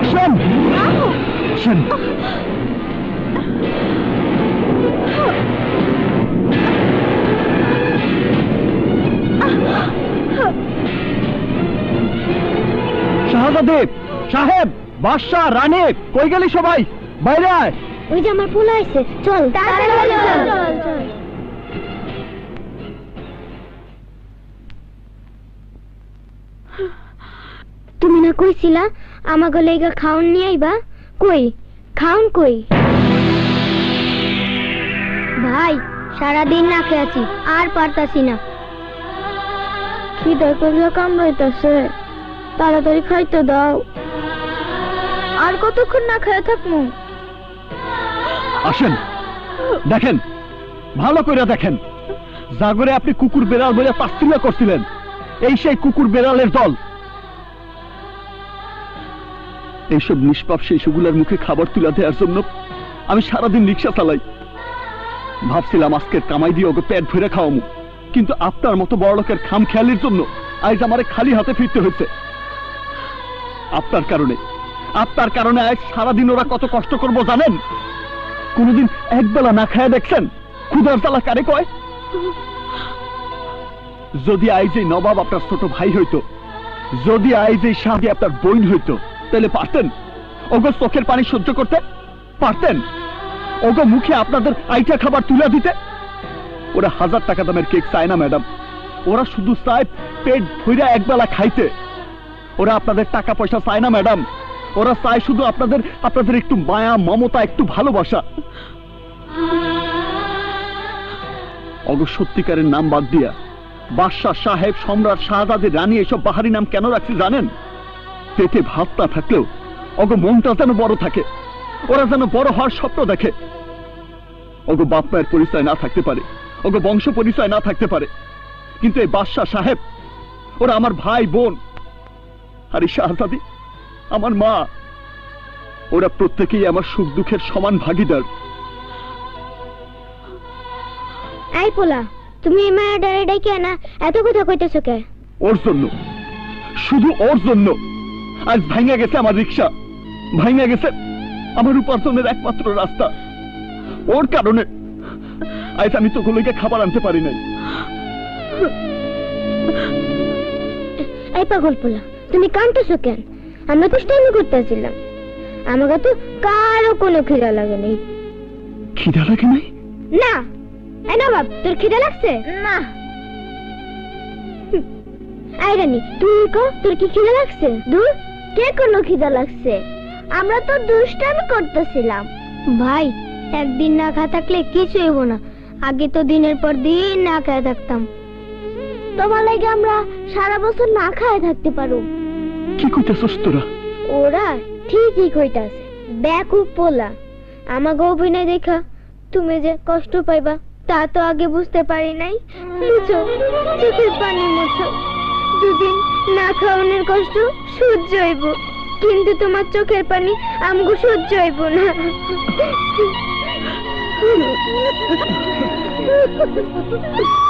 আসেন। আসেন। শাহজাদেব সাহেব বাদশাহ রানী কই গেলি সবাই? বাইরে আয়। ওই যে আমার পোলা আছে চল। তাড়াতাড়ি চল তুমি না কইছিলা? আমাকে লেগা খাউন নিয়ে আইবা। কই? খাউন কই? ভাই, সারাদিন না খেয়ে আছি, আর পারতাছি না। খিদে করিয়া কামড়াইতেছে। তাড়াতাড়ি খাইতে দাও। আর কতক্ষণ না খেয়ে থাকব আসেন। দেখেন, ভালো করে দেখেন। জাগরে আপনি কুকুর বেড়াল বলে তাচ্ছিল্য করছিলেন। এই সেই কুকুর বেড়ালের দল। এইসব নিষ্পাপ শিশুগুলোর মুখে খাবার তুলে দেওয়ার জন্য আমি সারাদিন রিক্সা চালাই। ভাবছিলাম আজকের কামাই দিয়ে ওকে পেট ভরে খাওয়ামু। কিন্তু আপনার মতো বড় লোকের খাম খেয়ালির জন্য আজ আমারে খালি হাতে ফিরতে হয়েছে। আপনার কারণে আপনার কারণে আজ সারাদিন ওরা কত কষ্ট করব জানেন? কোনদিন একবেলা না খায় দেখছেন? ক্ষুধার জ্বালা কারে কয়? যদি আইজ এই নবাব আপনার ছোট ভাই হইতো, যদি আইজ এই শাদি আপনার বোন হইতো তাহলে পারতেন? ওগো চোখের পানি সহ্য করতে পারতেন? ওগো মুখে আপনাদের আইটা খাবার তুলে দিতে? ওরা হাজার টাকা দামের কেক চায় না, ম্যাডাম। ওরা শুধু চায় পেট ভইরা একবেলা খাইতে। ওরা আপনাদের টাকা পয়সা চায় না, ম্যাডাম। ওরা চায় শুধু আপনাদের আপনাদের একটু মায়া, মমতা, একটু ভালোবাসা। অগ সত্যিকারের নাম বাদ দিয়া, বাদশাহ সাহেব, সম্রাট শাহজাদি রানী, এসব বাহারি নাম কেন রাখছি জানেন? পেটে ভাত না থাকলেও অগ মনটা যেন বড় থাকে। ওরা যেন বড় হওয়ার স্বপ্ন দেখে। অগ বাপ মায়ের পরিচয় না থাকতে পারে অগ বংশ পরিচয় না থাকতে পারে। কিন্তু এই বাদশাহ সাহেব ওরা আমার ভাই বোন। আর এই শাহজাদি আমার মা। ওরা প্রত্যেকেই আমার সুখ দুঃখের সমান ভাগিদার। এই পোলা তুমি এই মায়া ডারে ডাইকে না এত কথা কইতেছো কে? ওর জন্য শুধু ওর জন্য। আজ ভাঙা গেছে আমার রিক্সা। ভাঙা গেছে আমার উপার্জনের একমাত্র রাস্তা। ওর কারণে আজ আমি তো গুলোকে খাবার আনতে পারি নাই। এই পাগল পোলা তুমি কানতেছো কেন? আমরা তো স্টাইল করতেছিলাম। আমাকে তো কারও কোনো খিদা লাগে নেই। খিদা লাগে নাই? না। এই না বাপ তোর খিদা লাগছে? না। আই রানী তুই কো তোর কি খিদা লাগছে? দূর কে কোনো খিদা লাগছে? আমরা তো দুষ্টামি করতেছিলাম। ভাই একদিন না খা থাকলে কিছু হইব না। আগে তো দিনের পর দিন না খায় থাকতাম। তোমার লাগে আমরা সারা বছর না খায় থাকতে পারো। কি কইতেছস তোরা? ওরা ঠিকই কইতাছে ব্যাকুব পোলা। আমাকে অভিনয় দেখা তুমি যে কষ্ট পাইবা তা তো আগে বুঝতে পারি নাই। মুছো চোখের পানি মুছো দুদিন না খাওয়ানোর কষ্ট সহ্য হইব। কিন্তু তোমার চোখের পানি আমগু সহ্য হইব না।